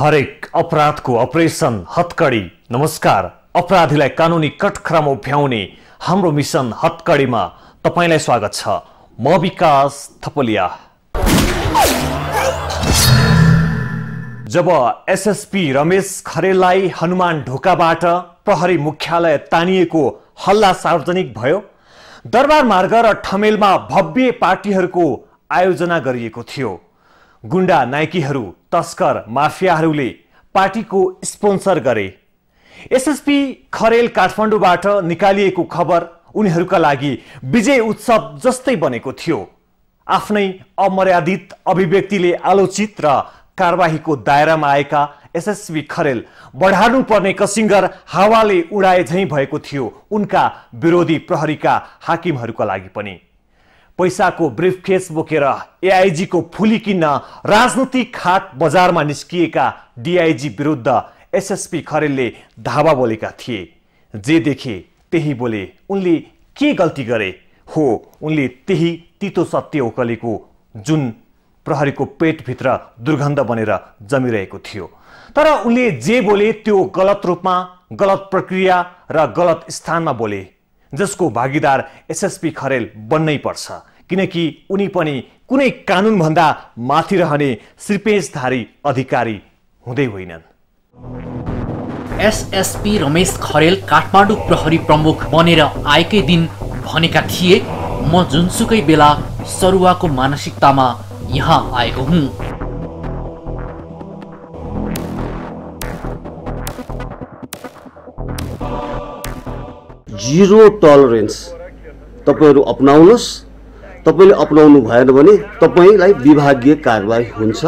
हरेक अपराधको अपरेसन हत्कडी नमस्कार। अपराधीलाई कानुनी कठखरामा उभ्याउने हाम्रो मिसन हत्कडीमा तपाईँलाई स्वागत छ। म विकास थपलिया। जब एसएसपी रमेश खरेललाई हनुमान ढोकाबाट प्रहरी मुख्यालय तानिएको हल्ला सार्वजनिक भयो दरबार मार्ग र ठमेलमा भव्य पार्टीहरूको आयोजना गरिएको थियो। गुण्डा नाइकीहरू तस्कर माफियाहरूले पार्टीको स्पोन्सर गरे। एसएसपी खरेल काठमाडौँबाट निकालिएको खबर उनीहरूका लागि विजय उत्सव जस्तै बनेको थियो। आफ्नै अमर्यादित अभिव्यक्तिले आलोचित र कारवाहीको दायरामा आएका एसएसपी खरेल बढार्नु पर्ने कसिङ्गर हावाले उडाए झैँ भएको थियो। उनका विरोधी प्रहरीका हाकिमहरूका लागि पनि। पैसाको ब्रिफकेस बोकेर एआइजीको फुली किन्न राजनैतिक हाट बजारमा निस्किएका डिआइजी विरुद्ध एसएसपी खरेलले धावा बोलेका थिए। जे देखे त्यही बोले उनले के गल्ती गरे? हो उनले त्यही तितो सत्य उकलेको जुन प्रहरीको पेटभित्र दुर्गन्ध बनेर जमिरहेको थियो। तर उनले जे बोले त्यो गलत रूपमा गलत प्रक्रिया र गलत स्थानमा बोले जसको भागीदार एसएसपी खरेल बन्नै पर्छ। किनकि उनी पनि कुनै कानुनभन्दा माथि रहने श्रीपेशधारी अधिकारी हुँदै होइनन्। एसएसपी रमेश खरेल काठमाडौँ प्रहरी प्रमुख बनेर आएकै दिन भनेका थिए म जुनसुकै बेला सरुवाको मानसिकतामा यहाँ आएको हुँ। Zero tolerance. तपाईँहरू अप्नाउनुहोस्। तपाईँले अप्नाउनु भएन भने तपाईँलाई विभागीय कारवाही हुन्छ।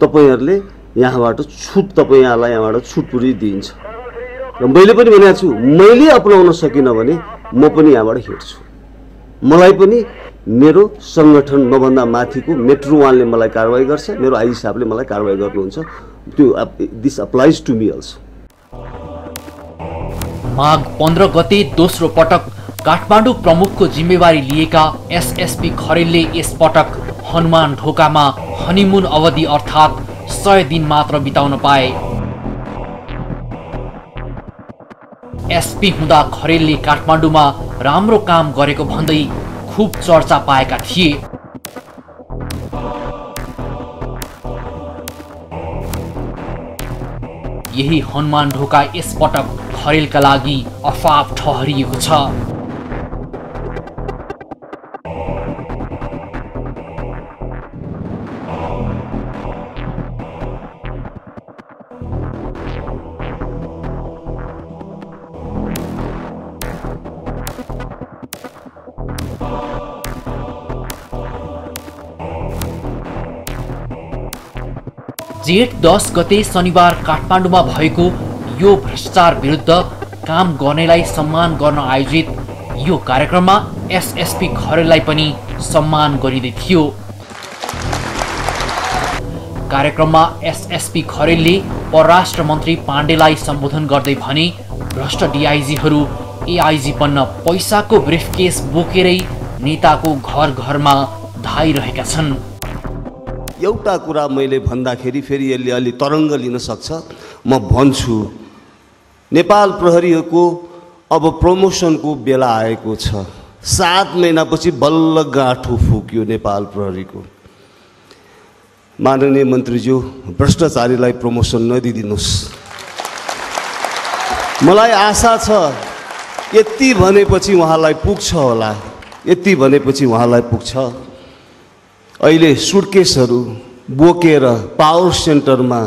तपाईँहरूले यहाँबाट छुट तपाईँ यहाँलाई यहाँबाट छुट पुरी दिइन्छ। र मैले पनि भनेको छु मैले अप्नाउन सकिनँ भने म पनि यहाँबाट हिँड्छु। मलाई पनि मेरो सङ्गठन मभन्दा माथिको मेट्रो वानले मलाई कारवाही गर्छ मेरो आइजी साहबले मलाई कारवाही गर्नुहुन्छ। त्यो this applies to me also माघ पन्ध्र गते दोस्रो पटक काठमाडौँ प्रमुखको जिम्मेवारी लिएका एसएसपी खरेलले यसपटक हनुमान ढोकामा हनिमुन अवधि अर्थात् सय दिन मात्र बिताउन पाए। एसपी हुँदा खरेलले काठमाडौँमा राम्रो काम गरेको भन्दै खुब चर्चा पाएका थिए। यही हनुमान ढोका यसपटक खरेलका लागि अफाप ठहरिएको छ। जेठ दस गते शनिबार काठमाडौँमा भएको यो भ्रष्टाचार विरुद्ध काम गर्नेलाई सम्मान गर्न आयोजित यो कार्यक्रममा एसएसपी खरेललाई पनि सम्मान गरिँदै थियो। कार्यक्रममा एसएसपी खरेलले परराष्ट्र मन्त्री पाण्डेलाई सम्बोधन गर्दै भने भ्रष्ट डिआइजीहरू एआइजी बन्न पैसाको ब्रिफकेस बोकेरै नेताको घर घरमा धाइरहेका छन्। एउटा कुरा मैले भन्दाखेरि फेरि यसले अलि तरङ्ग लिन सक्छ। म भन्छु नेपाल प्रहरीको अब प्रमोसनको बेला आएको छ। सात महिनापछि बल्ल गाँठो फुक्यो नेपाल प्रहरीको। माननीय मन्त्रीज्यू भ्रष्टाचारीलाई प्रमोसन नदिदिनुहोस्। मलाई आशा छ यति भनेपछि उहाँलाई पुग्छ होला। यति भनेपछि उहाँलाई पुग्छ। अहिले सुटकेसहरू बोकेर पावर सेन्टरमा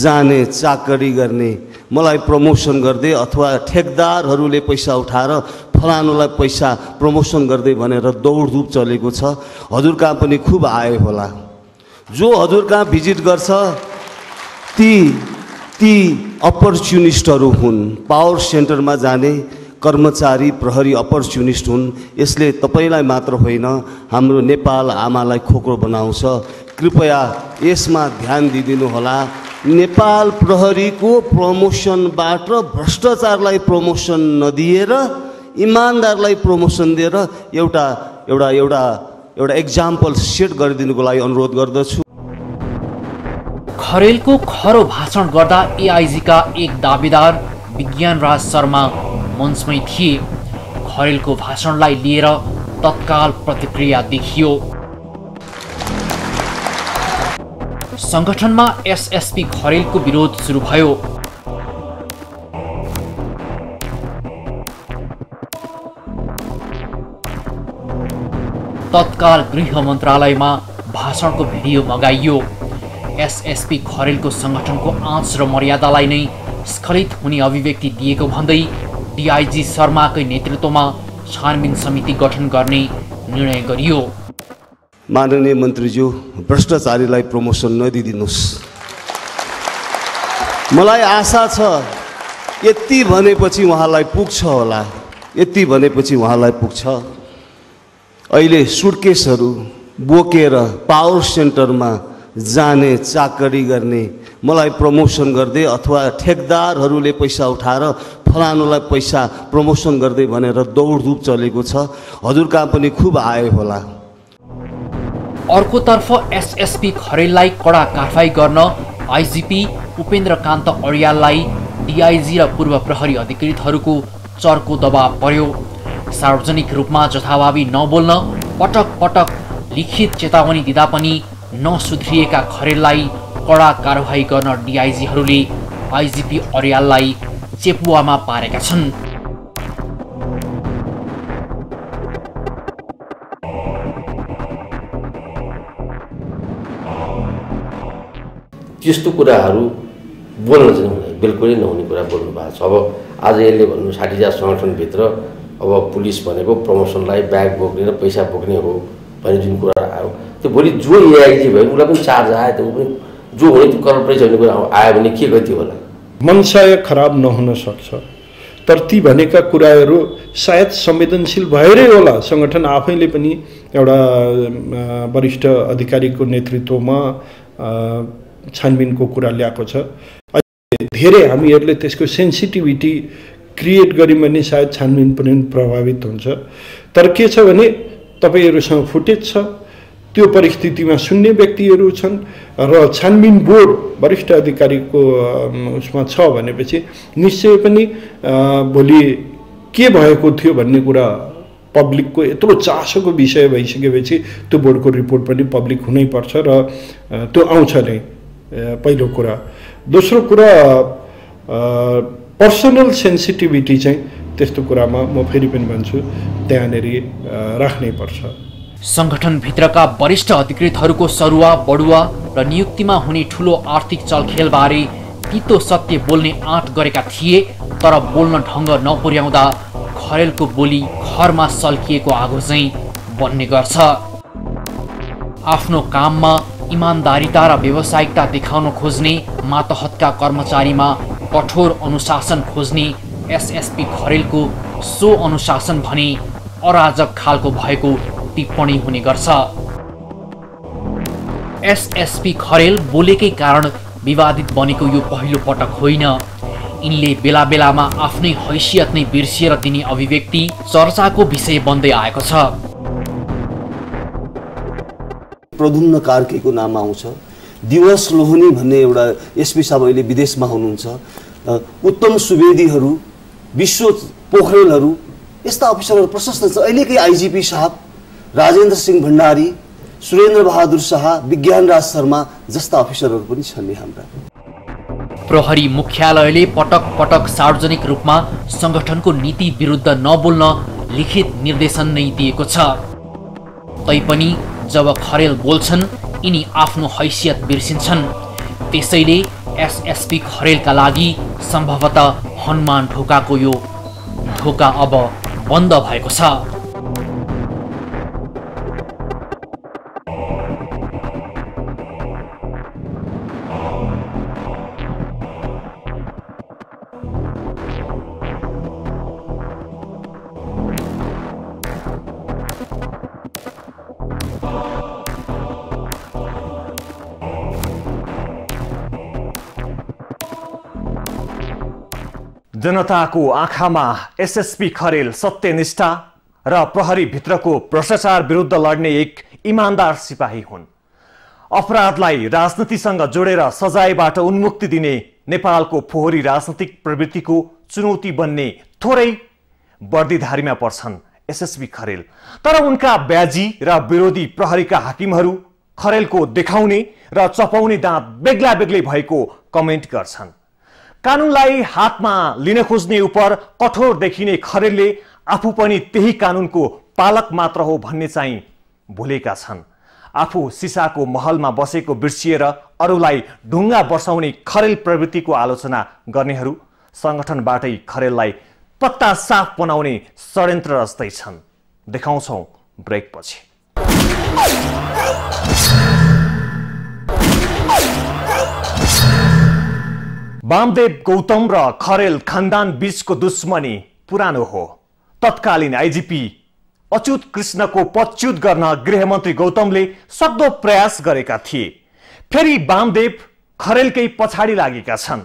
जाने चाकरी गर्ने मलाई प्रमोसन गर्दै अथवा ठेकदारहरूले पैसा उठाएर फलानुलाई पैसा प्रमोसन गर्दै भनेर दौडधुप चलेको छ हजुर कहाँ पनि खुब आए होला। जो हजुर कहाँ भिजिट गर्छ ती ती अपर्च्युनिस्टहरू हुन्। पावर सेन्टरमा जाने कर्मचारी प्रहरी अपर्च्युनिस्ट हुन्। यसले तपाईँलाई मात्र होइन हाम्रो नेपाल आमालाई खोक्रो बनाउँछ। कृपया यसमा ध्यान दिइदिनु होला नेपाल प्रहरीको प्रमोसनबाट भ्रष्टाचारलाई प्रमोसन नदिएर इमान्दारलाई प्रमोसन दिएर एउटा एउटा एउटा एउटा इक्जाम्पल सेट गरिदिनुको लागि अनुरोध गर्दछु। खरेलको खरो भाषण गर्दा एआइजीका एक दावेदार विज्ञान राज शर्मा मञ्चमै थिए। खरेलको भाषणलाई लिएर तत्काल प्रतिक्रिया देखियो। सङ्गठनमा एसएसपी खरेलको विरोध सुरु भयो। तत्काल गृह मन्त्रालयमा भाषणको भिडियो मगाइयो। एसएसपी खरेलको सङ्गठनको आँच र मर्यादालाई नै स्खलित हुने अभिव्यक्ति दिएको भन्दै डिआइजी शर्माकै नेतृत्वमा छानबिन समिति गठन गर्ने निर्णय गरियो। माननीय मन्त्रीज्यू भ्रष्टाचारीलाई प्रमोसन नदिदिनुहोस्। मलाई आशा छ यति भनेपछि उहाँलाई पुग्छ होला। यति भनेपछि उहाँलाई पुग्छ। अहिले सुटकेसहरू बोकेर पावर सेन्टरमा जाने चाकरी गर्ने मलाई प्रमोसन गर्दै अथवा ठेकदारहरूले पैसा उठाएर फलानुलाई पैसा प्रमोसन गर्दै भनेर दौडधुप चलेको छ। हजुर कहाँ पनि खुब आयो होला। अर्कोतर्फ एसएसपी खरेललाई कडा कारवाही गर्न आइजिपी उपेन्द्र कान्त अरियाललाई डिआइजी र पूर्व प्रहरी अधिकृतहरूको चर्को दबाव पर्यो। सार्वजनिक रूपमा जथाभावी नबोल्न पटक पटक लिखित चेतावनी दिँदा पनि नसुध्रिएका खरेललाई कडा कारवाही गर्न डिआइजीहरूले आइजिपी अर्याललाई चेपुवामा पारेका छन्। त्यस्तो कुराहरू बोल्न चाहिँ हुँदैन। बिल्कुलै नहुने कुरा बोल्नु भएको छ। अब आज यसले भन्नु साठी हजार सङ्गठनभित्र अब पुलिस भनेको प्रमोसनलाई ब्याग बोक्ने र पैसा बोक्ने हो भन्ने जुन कुरा आयो त्यो भोलि जो एआइजी भयो उसलाई पनि चार्ज आयो त ऊ पनि जो हुने त्यो करप्ट भन्ने कुरा आयो भने के गति होला? मनसाय खराब नहुन सक्छ। तर ती भनेका कुराहरू सायद संवेदनशील भएरै होला। सङ्गठन आफैले पनि एउटा वरिष्ठ अधिकारीको नेतृत्वमा छानबिनको कुरा ल्याएको छ। धेरै हामीहरूले त्यसको सेन्सिटिभिटी क्रिएट गऱ्यौँ भने सायद छानबिन पनि प्रभावित हुन्छ। तर के छ भने तपाईँहरूसँग फुटेज छ। त्यो परिस्थितिमा सुन्ने व्यक्तिहरू छन् र छानबिन बोर्ड वरिष्ठ अधिकारीको उसमा छ भनेपछि निश्चय पनि भोलि के भएको थियो भन्ने कुरा पब्लिकको यत्रो चासोको विषय भइसकेपछि त्यो बोर्डको रिपोर्ट पनि पब्लिक हुनैपर्छ र त्यो आउँछ नै पहिलो कुरा। दोस्रो कुरा पर्सनल सेन्सिटिभिटी चाहिँ त्यस्तो कुरामा म फेरि पनि भन्छु त्यहाँनिर राख्नै पर्छ सङ्गठनभित्रका वरिष्ठ अधिकृतहरूको सरुवा बढुवा र नियुक्तिमा हुने ठुलो आर्थिक चलखेलबारे तितो सत्य बोल्ने आँट गरेका थिए तर बोल्न ढङ्ग नपुर्याउँदा खरेलको बोली खरमा सल्किएको आगो चाहिँ बन्ने गर्छ। आफ्नो काममा इमान्दारिता र व्यावसायिकता देखाउन खोज्ने मातहतका कर्मचारीमा कठोर अनुशासन खोज्ने एसएसपी खरेलको सो अनुशासन भने अराजक खालको भएको टिप्पणी हुने गर्छ। एसएसपी खरेल बोलेकै कारण विवादित बनेको यो पहिलो पटक होइन। यिनले बेला बेलामा आफ्नै हैसियत नै बिर्सिएर दिने अभिव्यक्ति चर्चाको विषय बन्दै आएको छ। प्रधुम्न कार्कीको नाम आउँछ। दिवस लोहनी भन्ने एउटा एसपी साहब अहिले विदेशमा हुनुहुन्छ। उत्तम सुवेदीहरू विश्व पोखरेलहरू यस्ता अफिसरहरू प्रशस्त छ अहिलेकै आइजिपी साहब राजेन्द्र सिंह भण्डारी सुरेन्द्र बहादुर शाह विज्ञान राज शर्मा जस्ता अफिसरहरू पनि छन् नि हाम्रा। प्रहरी मुख्यालयले पटक पटक सार्वजनिक रूपमा सङ्गठनको नीति विरुद्ध नबोल्न लिखित निर्देशन नै दिएको छ। तैपनि जब खरेल बोल्छन् यिनी आफ्नो हैसियत बिर्सिन्छन्। त्यसैले एसएसपी खरेलका लागि सम्भवतः हनुमान ढोकाको यो ढोका अब बन्द भएको छ। जनताको आँखामा एसएसपी खरेल सत्यनिष्ठा र प्रहरीभित्रको भ्रष्टाचार विरुद्ध लड्ने एक इमान्दार सिपाही हुन्। अपराधलाई राजनीतिसँग जोडेर सजायबाट उन्मुक्ति दिने नेपालको फोहोरी राजनैतिक प्रवृत्तिको चुनौती बन्ने थोरै वर्दीधारीमा पर्छन् एसएसबी खरेल। तर उनका ब्याजी र विरोधी प्रहरीका हाकिमहरू खरेलको देखाउने र चपाउने दाँत बेग्ला बेग्लै भएको कमेन्ट गर्छन्। कानुनलाई हातमा लिन खोज्ने उप कठोर देखिने खरेलले आफू पनि त्यही कानुनको पालक मात्र हो भन्ने चाहिँ भुलेका छन्। आफू सिसाको महलमा बसेको बिर्सिएर अरूलाई ढुङ्गा बसाउने खरेल प्रवृत्तिको आलोचना गर्नेहरू सङ्गठनबाटै खरेललाई पत्ता साफ बनाउने षड्यन्त्र रच्दैछन् देखाउँछौ ब्रेकपछि। वामदेव गौतम र खरेल खानदान बीचको दुश्मनी पुरानो हो। तत्कालीन आइजिपी अच्युत कृष्णको पच्युत गर्न गृहमन्त्री गौतमले सक्दो प्रयास गरेका थिए। फेरि वामदेव खरेलकै पछाडि लागेका छन्।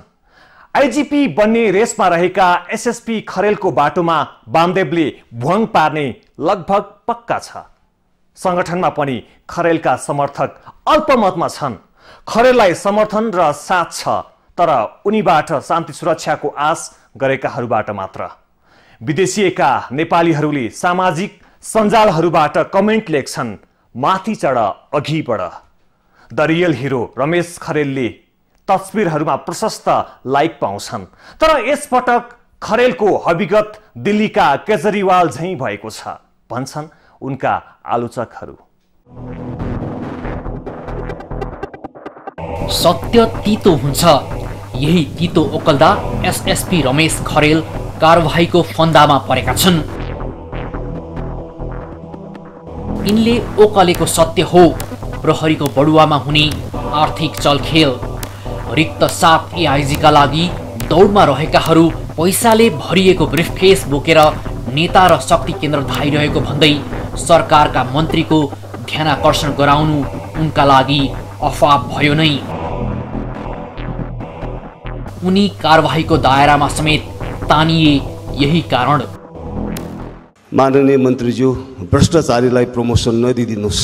आइजिपी बन्ने रेसमा रहेका एसएसपी खरेलको बाटोमा वामदेवले भुवाङ पार्ने लगभग पक्का छ। सङ्गठनमा पनि खरेलका समर्थक अल्पमतमा छन्। खरेललाई समर्थन र साथ छ। तर उनीबाट शान्ति सुरक्षाको आश गरेकाहरूबाट मात्र। विदेशिएका नेपालीहरूले सामाजिक सञ्जालहरूबाट कमेन्ट लेख्छन् माथि चढ अघि बढ। द रियल हिरो रमेश खरेलले तस्विरहरूमा प्रशस्त लाइक पाउँछन्। तर यसपटक खरेलको हविगत दिल्लीका केजरीवाल झैँ भएको छ भन्छन् उनका आलोचकहरू। सत्य तितो हुन्छ। यही तितो ओकल्दा एसएसपी रमेश खरेल कारवाहीको फन्दामा परेका छन्। यिनले ओकलेको सत्य हो प्रहरीको बडुवामा हुने आर्थिक चलखेल। रिक्त सात एआइजीका लागि दौडमा रहेकाहरू पैसाले भरिएको ब्रिफकेस बोकेर नेता र शक्ति केन्द्र धाइरहेको भन्दै सरकारका मन्त्रीको ध्यानाकर्षण गराउनु उनका लागि अफा भयो नै। उनी कारवाहीको दायरामा समेत तानिए यही कारण। माननीय मन्त्रीज्यू भ्रष्टाचारीलाई प्रमोसन नदिदिनुहोस्।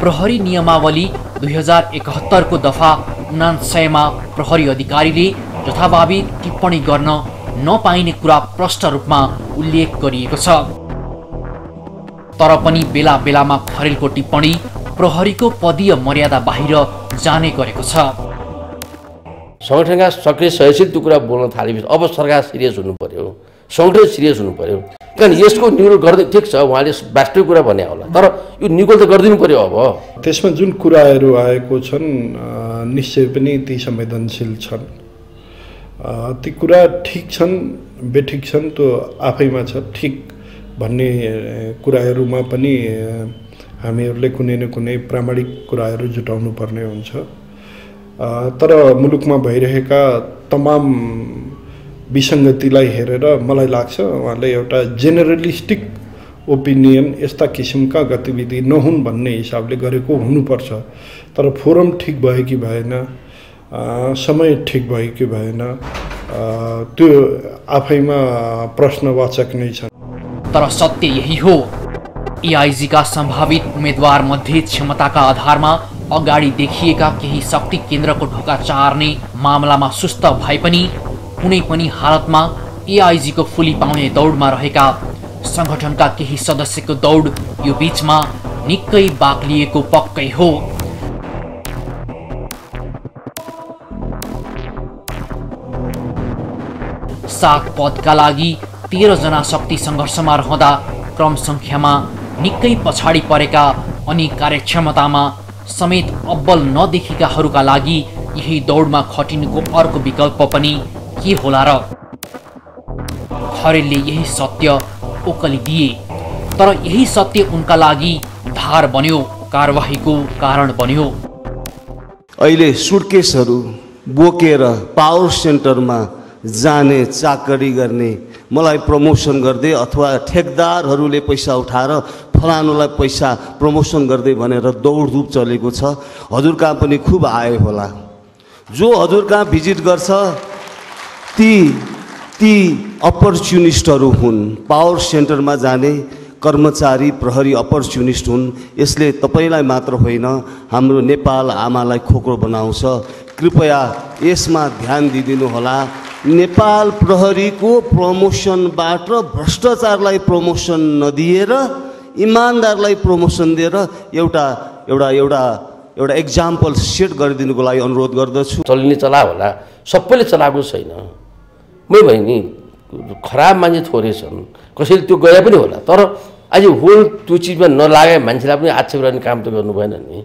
प्रहरी नियमावली दुई हजार एकहत्तरको दफा उनासयमा प्रहरी अधिकारीले जथाभावी टिप्पणी गर्न नपाइने कुरा प्रष्ट रूपमा उल्लेख गरिएको छ। तर पनि बेला बेलामा खरेलको टिप्पणी प्रहरीको पदीय मर्यादा बाहिर जाने गरेको छ। सङ्गठनका सक्रिय सदस्य त्यो कुरा बोल्न थालेपछि अब सरकार सिरियस हुनु पर्यो सङ्गठन सिरियस हुनु पर्यो किनभने यसको निगोल गर्दै ठिक छ उहाँले वास्तविक कुरा भने होला। तर यो निगोल त गरिदिनु पर्यो अब। त्यसमा जुन कुराहरू आएको छन् निश्चय पनि ती संवेदनशील छन्। ती कुरा ठिक छन् बेठिक छन् त्यो आफैमा छ ठिक भन्ने कुराहरूमा पनि हामीहरूले कुनै न कुनै प्रामाणिक कुराहरू जुटाउनु पर्ने हुन्छ। तर मुलुकमा भइरहेका तमाम विसङ्गतिलाई हेरेर मलाई लाग्छ उहाँले एउटा जेनरलिस्टिक ओपिनियन यस्ता किसिमका गतिविधि नहुन् भन्ने हिसाबले गरेको हुनुपर्छ तर फोरम ठिक भयो कि भएन समय ठिक भयो कि भएन त्यो आफैमा प्रश्नवाचक नै छ तर सत्य यही हो एआइजीका सम्भावित उम्मेद्वार मध्ये क्षमताका आधारमा अगाडि देखिएका केही शक्ति केन्द्रको ढोका चार्ने मामलामा सुस्त भए पनि कुनै पनि हालतमा एआइजीको फुली पाउने दौडमा रहेका सङ्गठनका केही सदस्यको दौड यो बिचमा निकै बाक्लिएको पक्कै हो। सात पदका लागि तेह्रजना शक्ति सङ्घर्षमा रहँदा क्रम सङ्ख्यामा निकै पछाडि परेका अनि कार्यक्षमतामा समेत अब्बल नदेखेकाहरूका लागि यही दौडमा खटिनुको अर्को विकल्प पनि के होला र? खरेलले यही सत्य ओकलिदिए तर यही सत्य उनका लागि धार बन्यो कारवाहीको कारण बन्यो। अहिले सुटकेसहरू बोकेर पावर सेन्टरमा जाने चाकरी गर्ने मलाई प्रमोसन गर्दै अथवा ठेकदारहरूले पैसा उठाएर फलानुलाई पैसा प्रमोसन गर्दै भनेर दौडधुप चलेको छ हजुर कहाँ पनि खुब आयो होला। जो हजुर कहाँ भिजिट गर्छ ती ती अपर्च्युनिस्टहरू हुन्। पावर सेन्टरमा जाने कर्मचारी प्रहरी अपर्च्युनिस्ट हुन्। यसले तपाईँलाई मात्र होइन हाम्रो नेपाल आमालाई खोक्रो बनाउँछ। कृपया यसमा ध्यान दिइदिनु होला नेपाल प्रहरीको प्रमोसनबाट भ्रष्टाचारलाई प्रमोसन नदिएर इमान्दारलाई प्रमोसन दिएर एउटा एउटा एउटा एउटा इक्जाम्पल सेट गरिदिनुको लागि अनुरोध गर्दछु। चलिने चला होला। सबैले चलाएको छैन। मै भयो नि खराब मान्छे थोरै छन्। कसैले त्यो गए पनि होला। तर आज होल त्यो चिजमा नलागे मान्छेलाई पनि आक्षेप गर्ने काम त गर्नु भएन नि।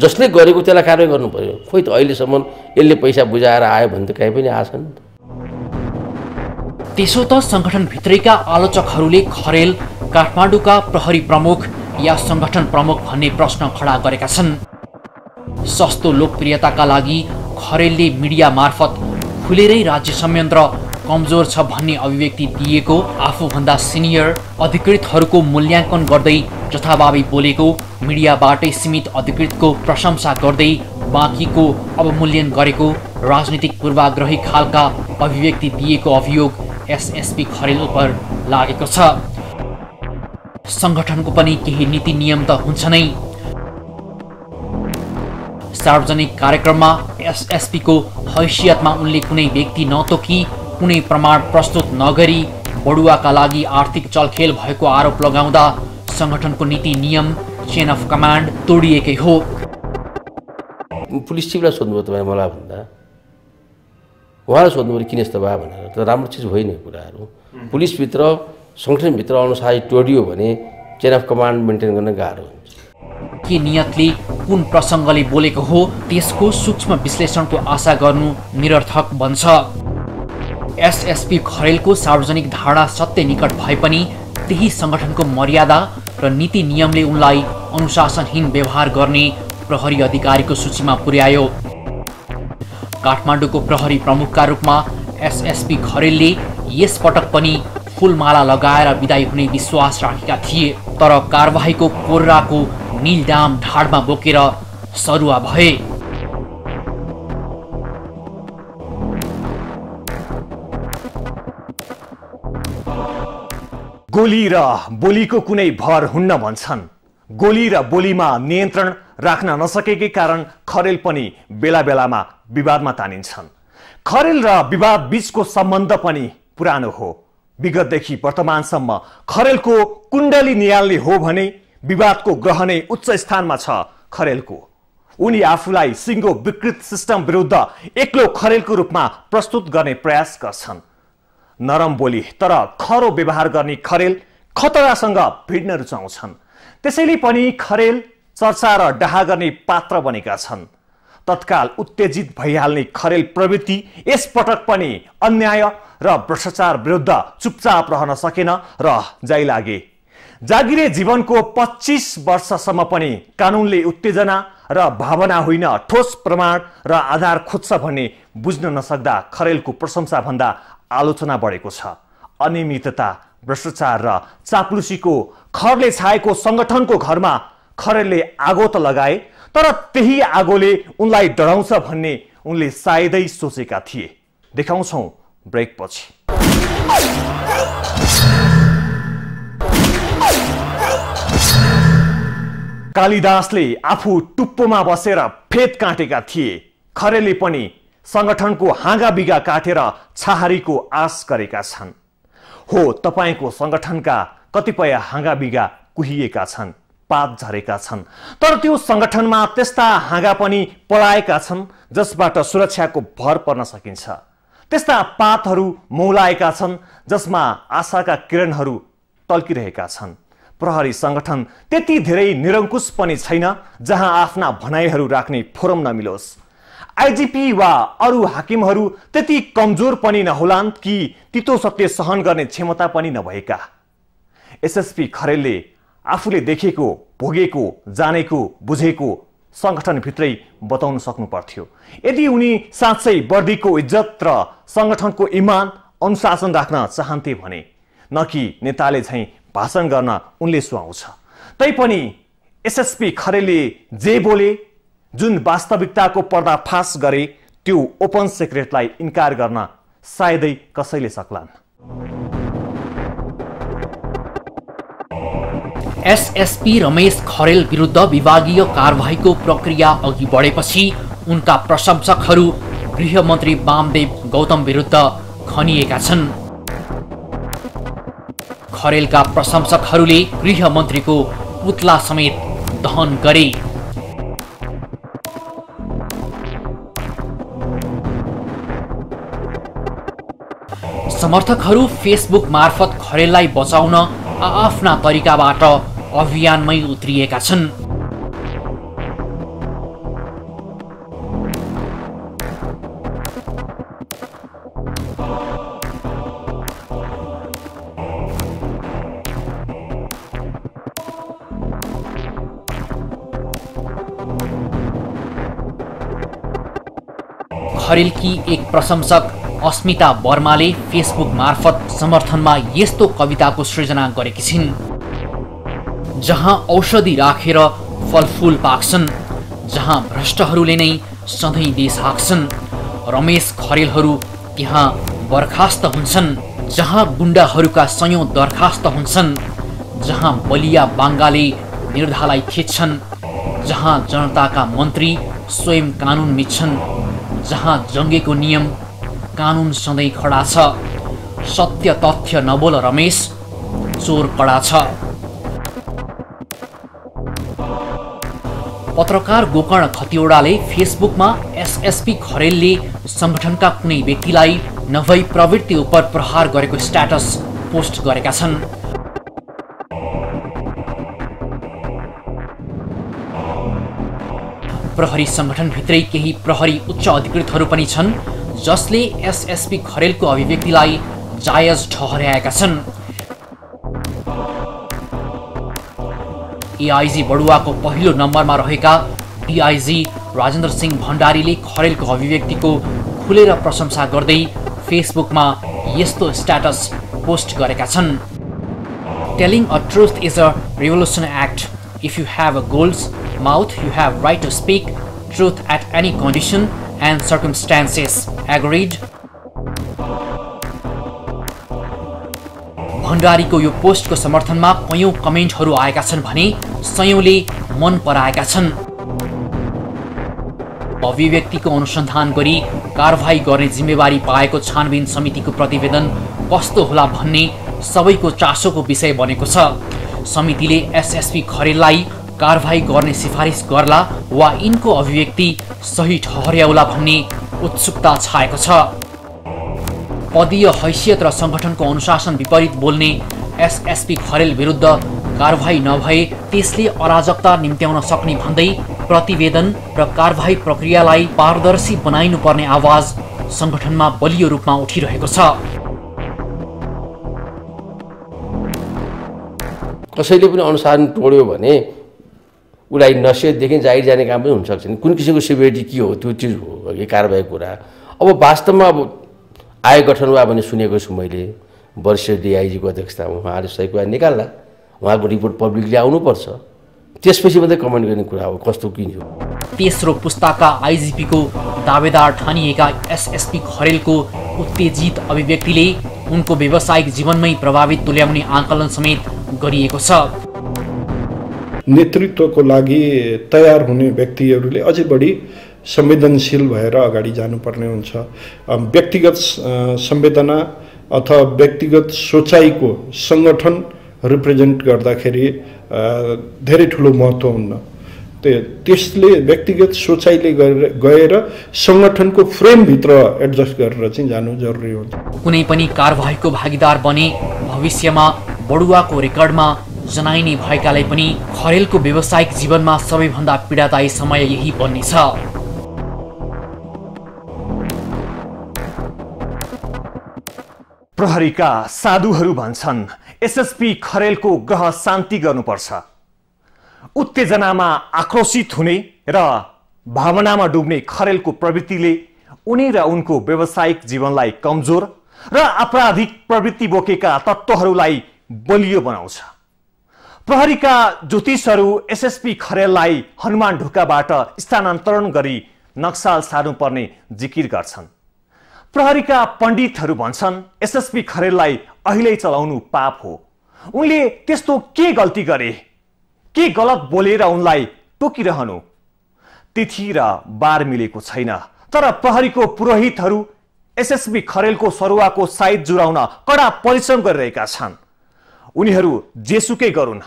जसले गरेको त्यसलाई कारवाही गर्नु पऱ्यो खोइ त अहिलेसम्म यसले पैसा बुझाएर आयो भने त कहीँ पनि आएको छैन त्यसो त सङ्गठनभित्रैका आलोचकहरूले खरेल काठमाडौँका प्रहरी प्रमुख या सङ्गठन प्रमुख भन्ने प्रश्न खडा गरेका छन्। सस्तो लोकप्रियताका लागि खरेलले मिडिया मार्फत खुलेरै राज्य संयन्त्र कमजोर छ भन्ने अभिव्यक्ति दिएको आफूभन्दा सिनियर अधिकृतहरूको मूल्याङ्कन गर्दै जथाभावी बोलेको मिडियाबाटै सीमित अधिकृतको प्रशंसा गर्दै बाँकीको अवमूल्यन गरेको राजनीतिक पूर्वाग्रही खालका अभिव्यक्ति दिएको अभियोग एसएसपी खरेल उप लागेको छ। सङ्गठनको पनि केही नीति नियम त हुन्छ नै। सार्वजनिक कार्यक्रममा एसएसपीको हैसियतमा उनले कुनै व्यक्ति नतोकी कुनै प्रमाण प्रस्तुत नगरी बडुवाका लागि आर्थिक चलखेल भएको आरोप लगाउँदा सङ्गठनको नीति नियम चेन अफ कमान्ड तोडिएकै हो। पुलिस चिफलाई सोध्नुभयो तपाईँ मलाई भन्दा। उहाँलाई सोध्नुभयो किन यस्तो भयो भनेर। त राम्रो चिज होइन यो कुराहरू। पुलिसभित्र सङ्गठनभित्र अनुसार टोडियो भने चेन अफ कमान्ड मेन्टेन गर्न गाह्रो हुन्छ। के नियतले कुन प्रसङ्गले बोलेको हो त्यसको सूक्ष्म विश्लेषणको आशा गर्नु निरर्थक बन्छ। एसएसपी खरेलको सार्वजनिक धारणा सत्य निकट भए पनि त्यही सङ्गठनको मर्यादा र नीति नियमले उनलाई अनुशासनहीन व्यवहार गर्ने प्रहरी अधिकारीको सूचीमा पुर्यायो। काठमाडौँको प्रहरी प्रमुखका रूपमा एसएसपी खरेलले यसपटक पनि फुलमाला लगाएर विदाई हुने विश्वास राखेका थिए। तर कारवाहीको कोर्राको निलडाम ढाडमा बोकेर सरुवा भए। गोली र बोलीको कुनै भर हुन्न भन्छन्। गोली र बोलीमा नियन्त्रण राख्न नसकेकै कारण खरेल पनि बेला बेलामा विवादमा तानिन्छन्। खरेल र विवाद बीचको सम्बन्ध पनि पुरानो हो। विगतदेखि वर्तमानसम्म खरेलको कुण्डली निहाल्ने हो भने विवादको ग्रह नै उच्च स्थानमा छ खरेलको। उनी आफूलाई सिङ्गो विकृत सिस्टम विरुद्ध एक्लो खरेलको रूपमा प्रस्तुत गर्ने प्रयास गर्छन्। नरम बोली तर खरो व्यवहार गर्ने खरेल खतरासँग भिड्न रुचाउँछन्। त्यसैले पनि खरेल चर्चा र डाहा गर्ने पात्र बनेका छन्। तत्काल उत्तेजित भइहाल्ने खरेल प्रवृत्ति यसपटक पनि अन्याय र भ्रष्टाचार विरुद्ध चुपचाप रहन सकेन र जाइलागे। जागिरे जीवनको पच्चिस वर्षसम्म पनि कानुनले उत्तेजना र भावना होइन ठोस प्रमाण र आधार खोज्छ भन्ने बुझ्न नसक्दा खरेलको प्रशंसा भन्दा आलोचना बढेको छ। अनियमितता भ्रष्टाचार र चाप्लुसीको खरले छाएको सङ्गठनको घरमा खरेलले आगो त लगाए तर त्यही आगोले उनलाई डराउँछ भन्ने उनले सायदै सोचेका थिए। देखाउँछौ ब्रेक पछि। कालिदासले आफू टुप्पोमा बसेर फेद काटेका थिए। खरेले पनि सङ्गठनको हाँगा बिगा काटेर छाहारीको आश गरेका छन्। हो तपाईँको सङ्गठनका कतिपय हाँगा बिगा कुहिएका छन्। पात झरेका छन्। तर त्यो सङ्गठनमा त्यस्ता हाँगा पनि पलाएका छन् जसबाट सुरक्षाको भर पर्न सकिन्छ। त्यस्ता पातहरू मौलाएका छन् जसमा आशाका किरणहरू टल्किरहेका छन्। प्रहरी सङ्गठन त्यति धेरै निरङ्कुश पनि छैन जहाँ आफ्ना भनाइहरू राख्ने फोरम नमिलोस्। आइजिपी वा अरू हाकिमहरू त्यति कमजोर पनि नहोलान् कि तितो सत्य सहन गर्ने क्षमता पनि नभएका। एसएसपी खरेलले आफूले देखेको भोगेको जानेको बुझेको सङ्गठनभित्रै बताउन सक्नु पर्थ्यो यदि उनी साँच्चै वर्दीको इज्जत र सङ्गठनको इमान अनुशासन राख्न चाहन्थे भने न कि नेताले झैँ भाषण गर्न उनले सुहाउँछ। तैपनि एसएसपी खरेलले जे बोले जुन वास्तविकताको पर्दाफास गरे त्यो ओपन सिक्रेटलाई इन्कार गर्न सायदै कसैले सक्लान्। एसएसपी रमेश खरेल विरुद्ध विभागीय कारवाहीको प्रक्रिया अघि बढेपछि उनका प्रशंसकहरू गृहमन्त्री वामदेव गौतम विरुद्ध खनिएका छन्। खरेलका प्रशंसकहरूले गृहमन्त्रीको पुतला समेत दहन गरे। समर्थकहरू फेसबुक मार्फत खरेललाई बचाउन आफ्ना तरिकाबाट अभियानमै उत्रिएका छन्। खरेलकी एक प्रशंसक अस्मिता वर्माले फेसबुक मार्फत समर्थनमा यस्तो कविताको सृजना गरेकी छिन्। जहाँ औषधि राखेर फलफुल पाक्छन् जहाँ भ्रष्टहरूले नै सधैँ देश हाँक्छन् रमेश खरेलहरू त्यहाँ बर्खास्त हुन्छन् जहाँ गुन्डाहरूका सयौँ दरखास्त हुन्छन् जहाँ बलिया बाङ्गाले निर्धालाई थिच्छन् जहाँ जनताका मन्त्री स्वयं कानुन मिच्छन् जहाँ जङ्गेको नियम कानुन सधैँ खडा छ सत्य तथ्य नबोल रमेश चोर कडा छ। पत्रकार गोकर्ण खतिवडाले फेसबुकमा एसएसपी खरेलले सङ्गठनका कुनै व्यक्तिलाई नभई प्रवृत्ति उप प्रहार गरेको स्ट्याटस पोस्ट गरेका छन्। प्रहरी सङ्गठनभित्रै केही प्रहरी उच्च अधिकृतहरू पनि छन् जसले एसएसपी खरेलको अभिव्यक्तिलाई जायज ठहर्याएका छन्। एआइजी बडुवाको पहिलो नम्बरमा रहेका डिआइजी राजेन्द्र सिंह भण्डारीले खरेलको अभिव्यक्तिको खुलेर प्रशंसा गर्दै फेसबुकमा यस्तो स्ट्याटस पोस्ट गरेका छन् telling a truth is a revolution act if you have a goals mouth you have right to speak truth at any condition and circumstances. Agreed? भण्डारीको यो पोस्टको समर्थनमा कैयौँ कमेन्टहरू आएका छन् भने सयौँले मन पराएका छन्। अभिव्यक्तिको अनुसन्धान गरी कारवाही गर्ने जिम्मेवारी पाएको छानबिन समितिको प्रतिवेदन कस्तो होला भन्ने सबैको चासोको विषय बनेको छ। समितिले एसएसपी खरेललाई कारवाही गर्ने सिफारिस गर्ला वा यिनको अभिव्यक्ति सही ठहर्याउला भन्ने उत्सुकता छाएको छ। पदीय हैसियत र सङ्गठनको अनुशासन विपरीत बोल्ने एसएसपी खरेल विरुद्ध कारवाही नभए त्यसले अराजकता निम्त्याउन सक्ने भन्दै प्रतिवेदन र कारवाही प्रक्रियालाई पारदर्शी बनाइनुपर्ने आवाज सङ्गठनमा बलियो रूपमा उठिरहेको छ। कसैले पनि अनुसार तोड्यो भने उसलाई नसियतदेखि जाहिर जाने काम पनि हुनसक्छ कुन किसिमको सिभिरिटी के हो त्यो चिज हो कि कारवाहीको कुरा। अब वास्तवमा अब आयोग गठन भयो भने सुनेको छु मैले। वरिष्ठ डिआइजीको अध्यक्षतामा उहाँले सही कुरा निकाल्ला। उहाँको रिपोर्ट पब्लिकली आउनुपर्छ। त्यसपछि मात्रै कमेन्ट गर्ने कुरा हो कस्तो किन हो? तेस्रो पुस्ताका आइजिपीको दावेदार ठानिएका एसएसपी खरेलको उत्तेजित अभिव्यक्तिले उनको व्यावसायिक जीवनमै प्रभावित तुल्याउने आकलन समेत गरिएको छ। नेतृत्वको लागि तयार हुने व्यक्तिहरूले अझै बढी संवेदनशील भएर अगाडि जानुपर्ने हुन्छ। व्यक्तिगत संवेदना अथवा व्यक्तिगत सोचाइको सङ्गठन रिप्रेजेन्ट गर्दाखेरि धेरै ठुलो महत्त्व हुन्न। त्यो त्यसले व्यक्तिगत सोचाइले गएर सङ्गठनको फ्रेमभित्र एडजस्ट गरेर चाहिँ जानु जरुरी हुन्छ कुनै पनि कारवाहीको भागीदार बने भविष्यमा बडुवाको रेकर्डमा जनाइने भएकाले पनि खरेलको व्यावसायिक जीवनमा सबैभन्दा पीडादायी समय यही बन्नेछ। प्रहरीका साधुहरू भन्छन् एसएसपी खरेलको ग्रह शान्ति गर्नुपर्छ। उत्तेजनामा आक्रोशित हुने र भावनामा डुब्ने खरेलको प्रवृत्तिले उनी र उनको व्यावसायिक जीवनलाई कमजोर र आपराधिक प्रवृत्ति बोकेका तत्त्वहरूलाई बलियो बनाउँछ। प्रहरीका ज्योतिषहरू एसएसपी खरेललाई हनुमान ढुकाबाट स्थानान्तरण गरी नक्साल सार्नुपर्ने जिकिर गर्छन्। प्रहरीका पण्डितहरू भन्छन् एसएसपी खरेललाई अहिले चलाउनु पाप हो। उनले त्यस्तो के गल्ती गरे? के गलत बोलेर उनलाई टोकिरहनु? तिथि र बार मिलेको छैन तर प्रहरीको पुरोहितहरू एसएसबी खरेलको सरुवाको साइज जुराउन कडा परिश्रम गरिरहेका छन्। उनीहरू जेसुकै गरून्।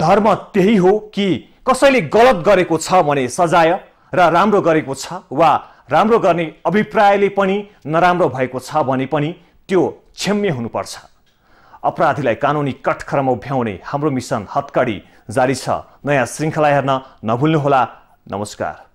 धर्म त्यही हो कि कसैले गलत गरेको छ भने सजाय र राम्रो गरेको छ वा राम्रो गर्ने अभिप्रायले पनि नराम्रो भएको छ भने पनि त्यो क्षम्य हुनुपर्छ। अपराधीलाई कानुनी कठखरमा उभ्याउने हाम्रो मिसन हत्कडी जारी छ। नयाँ श्रृङ्खला हेर्न नभुल्नुहोला। नमस्कार।